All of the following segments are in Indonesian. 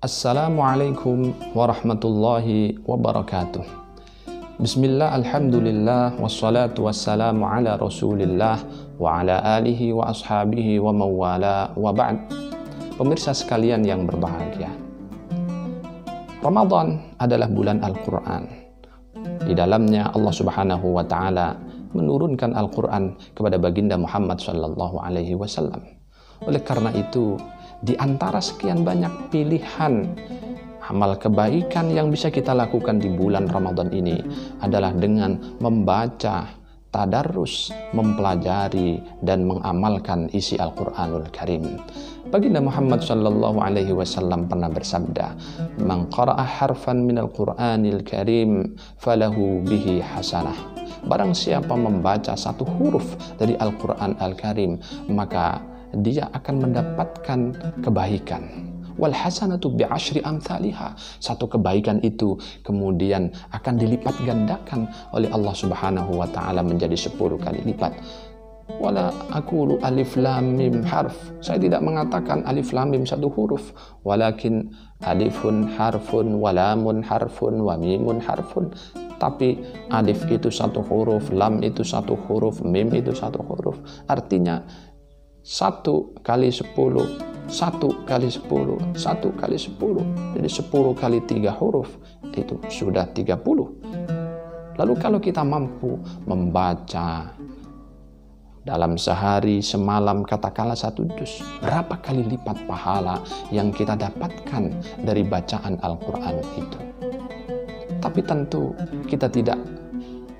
Assalamualaikum warahmatullahi wabarakatuh. Bismillah, alhamdulillah, wassalatu wassalamu ala rasulillah wa ala alihi wa ashabihi wa mawala wa ba'd. Pemirsa sekalian yang berbahagia. Ramadan adalah bulan Al-Quran. Di dalamnya Allah subhanahu wa ta'ala menurunkan Al-Quran kepada baginda Muhammad sallallahu alaihi wasallam. Oleh karena itu, di antara sekian banyak pilihan amal kebaikan yang bisa kita lakukan di bulan Ramadan ini adalah dengan membaca tadarus, mempelajari dan mengamalkan isi Al-Qur'anul Karim. Baginda Muhammad sallallahu alaihi wasallam pernah bersabda, "Man qara'a harfan minal Qur'anil Karim falahu bihi hasanah." Barang siapa membaca satu huruf dari Al-Quran Al-Karim, maka dia akan mendapatkan kebaikan. Wal hasanatu bi asyri amthaliha. Satu kebaikan itu kemudian akan dilipat gandakan oleh Allah Subhanahu wa taala menjadi 10 kali lipat. Wala aqulu alif lam mim harf. Saya tidak mengatakan alif lam mim satu huruf, walakin alifun harfun walamun harfun wa mimun harfun. Tapi alif itu satu huruf, lam itu satu huruf, mim itu satu huruf. Artinya satu kali sepuluh satu kali sepuluh satu kali sepuluh. Jadi sepuluh kali tiga huruf itu sudah tiga puluh. Lalu kalau kita mampu membaca dalam sehari semalam katakanlah satu dus berapa kali lipat pahala yang kita dapatkan dari bacaan Al-Quran itu? Tapi tentu kita tidak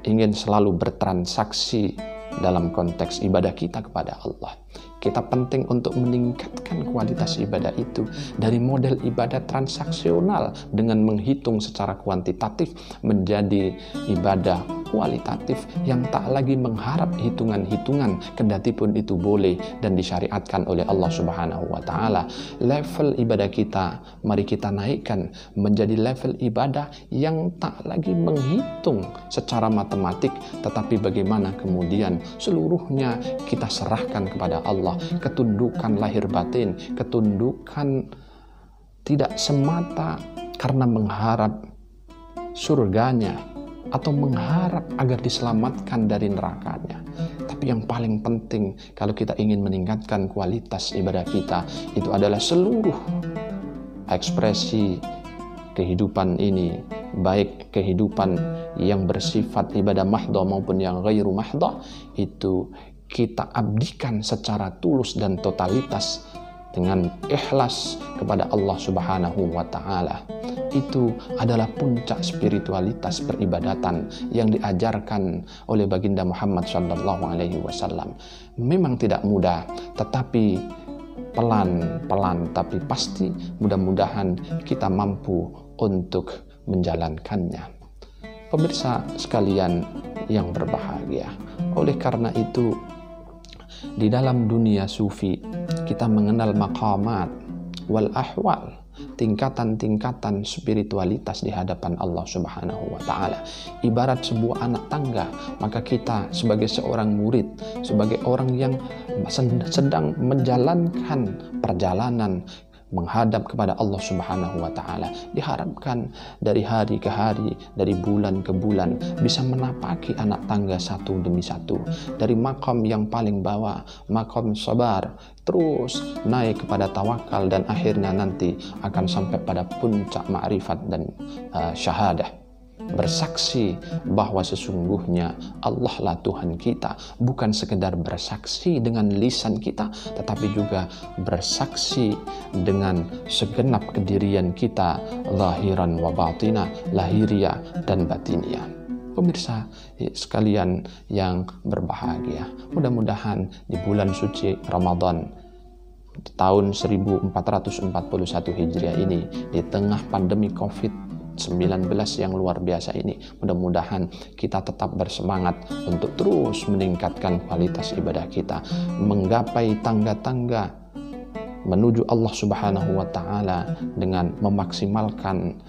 ingin selalu bertransaksi dalam konteks ibadah kita kepada Allah. Kita penting untuk meningkatkan kualitas ibadah itu dari model ibadah transaksional dengan menghitung secara kuantitatif menjadi ibadah kualitatif yang tak lagi mengharap hitungan-hitungan kendati pun itu boleh dan disyariatkan oleh Allah Subhanahu wa taala. Level ibadah kita mari kita naikkan menjadi level ibadah yang tak lagi menghitung secara matematik tetapi bagaimana kemudian seluruhnya kita serahkan kepada Allah, ketundukan lahir batin, ketundukan tidak semata karena mengharap surganya atau mengharap agar diselamatkan dari nerakanya. Tapi yang paling penting kalau kita ingin meningkatkan kualitas ibadah kita itu adalah seluruh ekspresi kehidupan ini baik kehidupan yang bersifat ibadah mahdoh maupun yang gairu mahdoh itu kita abdikan secara tulus dan totalitas dengan ikhlas kepada Allah Subhanahu wa taala. Itu adalah puncak spiritualitas peribadatan yang diajarkan oleh baginda Muhammad sallallahu alaihi wasallam. Memang tidak mudah, tetapi pelan-pelan tapi pasti mudah-mudahan kita mampu untuk menjalankannya. Pemirsa sekalian yang berbahagia. Oleh karena itu di dalam dunia sufi, kita mengenal maqamat wal ahwal, tingkatan-tingkatan spiritualitas di hadapan Allah Subhanahu wa taala. Ibarat sebuah anak tangga, maka kita sebagai seorang murid, sebagai orang yang sedang menjalankan perjalanan menghadap kepada Allah Subhanahu wa taala. Diharapkan dari hari ke hari, dari bulan ke bulan bisa menapaki anak tangga satu demi satu. Dari makam yang paling bawah, makam sabar, terus naik kepada tawakal dan akhirnya nanti akan sampai pada puncak ma'rifat dan uh, syahadah bersaksi bahwa sesungguhnya Allah lah Tuhan kita. Bukan sekedar bersaksi dengan lisan kita tetapi juga bersaksi dengan segenap kedirian kita lahiran wa batina lahiria dan batinia. Pemirsa sekalian yang berbahagia mudah-mudahan di bulan suci Ramadan tahun 1441 Hijriah ini di tengah pandemi Covid 19 yang luar biasa ini. Mudah-mudahan kita tetap bersemangat untuk terus meningkatkan kualitas ibadah kita, menggapai tangga-tangga menuju Allah Subhanahu wa taala dengan memaksimalkan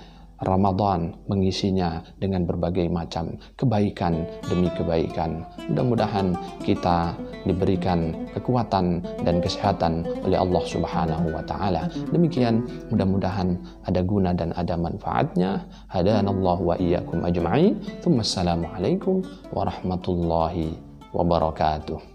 Ramadan mengisinya dengan berbagai macam kebaikan demi kebaikan. Mudah-mudahan kita diberikan kekuatan dan kesehatan oleh Allah Subhanahu wa taala. Demikian mudah-mudahan ada guna dan ada manfaatnya. Hadanallahu wa iyyakum ajma'in. Assalamualaikum warahmatullahi wabarakatuh.